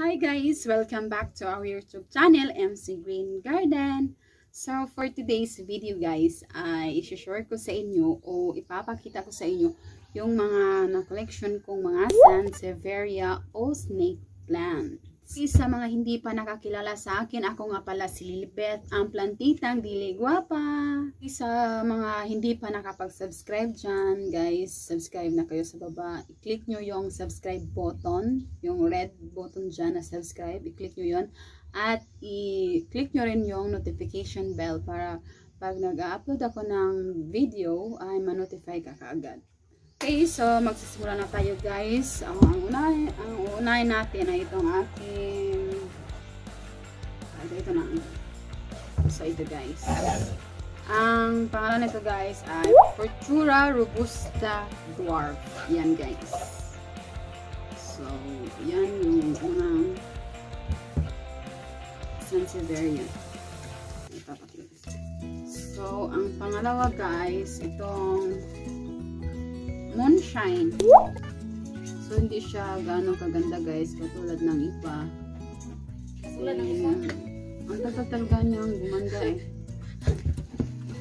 Hi guys! Welcome back to our YouTube channel, MC Green Garden. So, for today's video guys, ay isi-share ko sa inyo o ipapakita ko sa inyo yung mga na-collection kong mga Sansevieria o snake plants. Sa mga hindi pa nakakilala sa akin, ako nga pala si Lilibet, ang plantitang dili guwapa. Sa mga hindi pa nakapag-subscribe dyan, guys, subscribe na kayo sa baba. I-click nyo yung subscribe button, yung red button dyan na subscribe. I-click nyo yon At i-click nyo rin yung notification bell para pag nag-upload ako ng video, ay ma-notify ka kaagad. Okay, so magsisimula na tayo guys. Ang, ang, unahin, ang unahin natin ay itong aking ay, ito na. So ito guys. Ang pangalan nito guys ay Fortura Robusta Dwarf. Yan guys. So, yan yung unang Sansevieria. So, ang pangalawa guys, itong moonshine. So, hindi siya gano'ng kaganda guys, katulad ng iba. Kasi, ang tagal talaga niyang gumanda eh.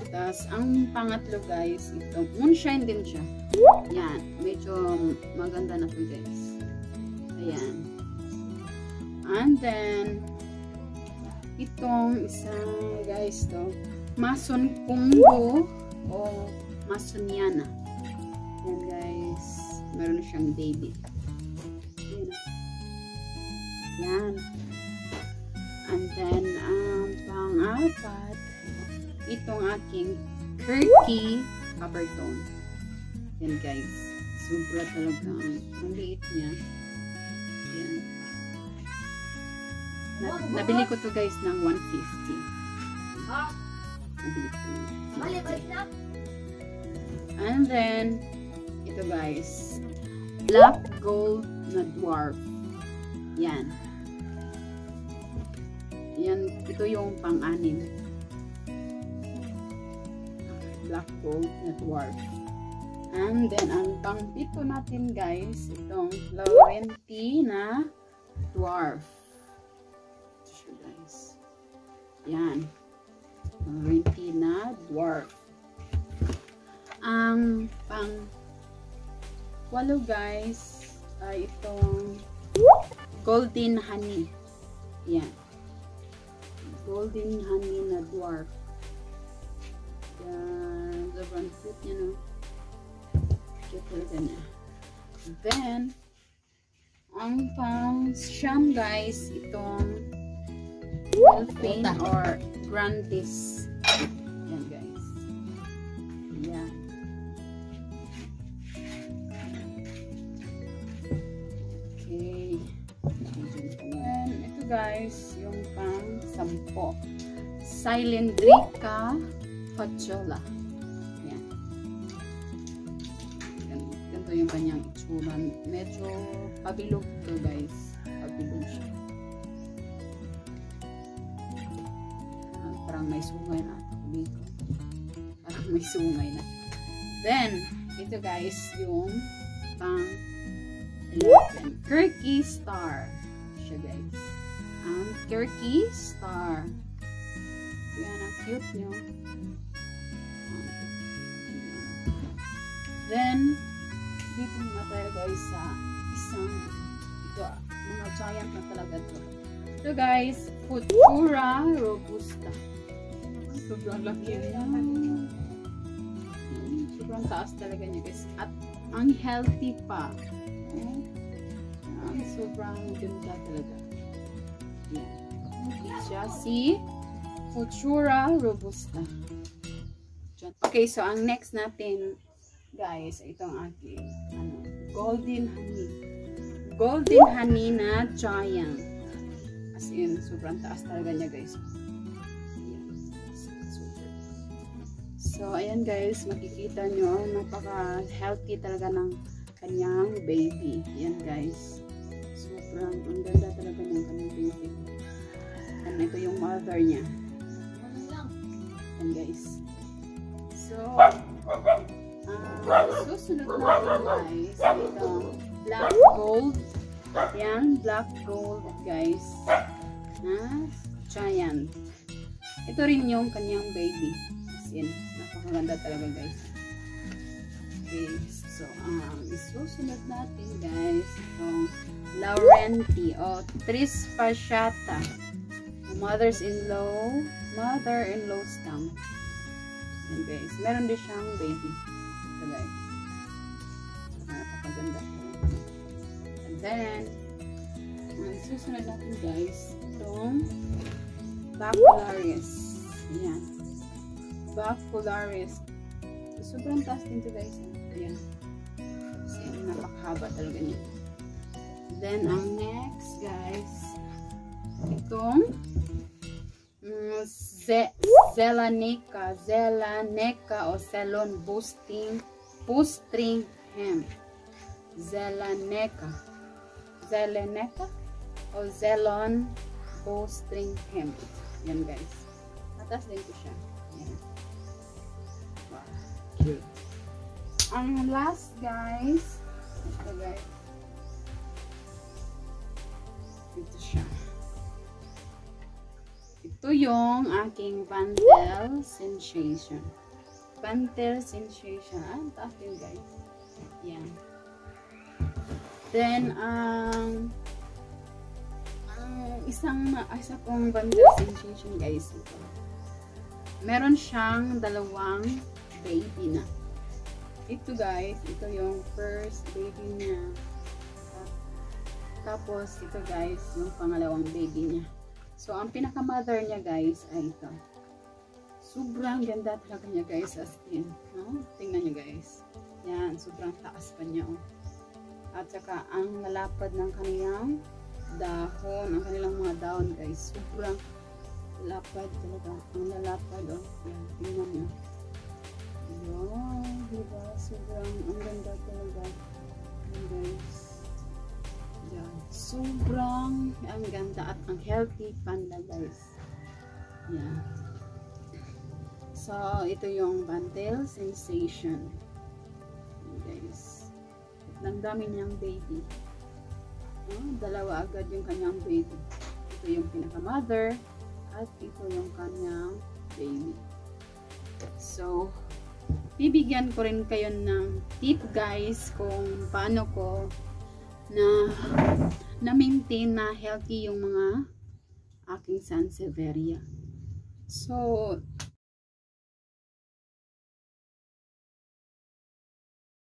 Tapos, ang pangatlo guys, ito, moonshine din siya. Yan, medyo maganda na to guys. Ayan. And then, itong isang guys to, Mason Kumbo o Masoniana. Yan guys. Meron siyang baby. Yan. Yan. And then, um, pang-apat, itong aking Kirky Coppertone. Yan guys. Sobra talaga ang liit niya. Yan. Na nabili ko to guys ng 150. Nabili ko to. And then, ito guys. Black gold na dwarf. Yan. Yan, ito yung pang-anim. Black gold na dwarf. And then, ang pang-pito natin guys, itong Laurentina dwarf. So guys. Yan. Laurentina dwarf. Ang pang walo guys ay itong golden honey. Yan. Golden honey na dwarf. Yan. Sobrang cute niya, no? Cute talaga niya. Then, ang pang siyam guys, itong dolphin or grandis. Yan guys. Yan. Guys, yung pang sampo. Cylindrica Facciola. Yan. Ganito yung kanyang itsura. Medyo pabilog to guys. Pabilog siya. Ah, parang may sungay na dito. Parang may sungay na. Then, ito guys, yung pang 11. Kirky Star. Siya guys. Ang Kirky Star. Yan, ang cute nyo. Then, dito na tayo guys sa isang ito, mga giant na talaga to. Ito guys, Futura Robusta. Sobrang laki niya. Sobrang taas talaga niya guys. At ang healthy pa. Ang sobrang ganda talaga. Yan. Siya si Futura Robusta. Okay, so ang next natin guys, itong aking ano, golden honey. Golden honey na giant. As in, sobrang taas talaga niya guys. So, ayan guys, makikita nyo, napaka-healthy talaga ng kanyang baby. Ayan guys. Sobrang, ang ganda talaga ng kanyang baby. And ito yung mother niya. Ayan guys. So, uh, susunod natin guys, itong black gold Yan, black gold, guys. Na giant. Ito rin yung kanyang baby. As in, napakaganda talaga, guys. Okay, so, um, isusunod natin, guys, itong Laurenti o Tris Fasciata. Mothers-in-law, mother-in-law stamp. Yan, guys. Meron din siyang baby. Ito, guys. Napakaganda. And then, ang susunod natin, guys, itong Bacularis. Ayan. Bacularis. Sobrang taas din ito, guys. Ayan. Napakahaba talaga niya. Then, ang next, guys, itong mm, Ze Zelanica, Zelaneca o Celon Boosting, Boostring Hem. Zelaneca. Zelaneca o Zelon Boostring Hem. Yan guys. Matas din ko siya. Yan. Wow. Cute. Ang last guys, Ito yung aking Bantel Sensation. Bantel Sensation. Ah, ang taas din guys. Yan. Then, ang ang isang isa kong Bantel Sensation guys. Ito. Meron siyang dalawang baby na. Ito guys, ito yung first baby niya. Tapos, ito guys, yung pangalawang baby niya. So, ang pinaka-mother niya guys ay ito. Sobrang ganda talaga niya guys as in. No? Tingnan niyo guys. Yan, sobrang taas pa niya. Oh. At saka, ang lalapad ng kaniyang dahon, ang kanilang mga dahon guys. Sobrang lapad talaga. Ang lalapad. Oh. Yan, tingnan niyo. Yan, diba? Sobrang, ang ganda talaga. Yan guys. Yan. Sobrang ang ganda at ang healthy panda guys. Yan. So, ito yung Bantel Sensation. Guys. At ang dami niyang baby. Oh, dalawa agad yung kanyang baby. Ito yung pinaka-mother at ito yung kanyang baby. So, bibigyan ko rin kayo ng tip guys kung paano ko na na-maintain na healthy yung mga aking Sansevieria. So,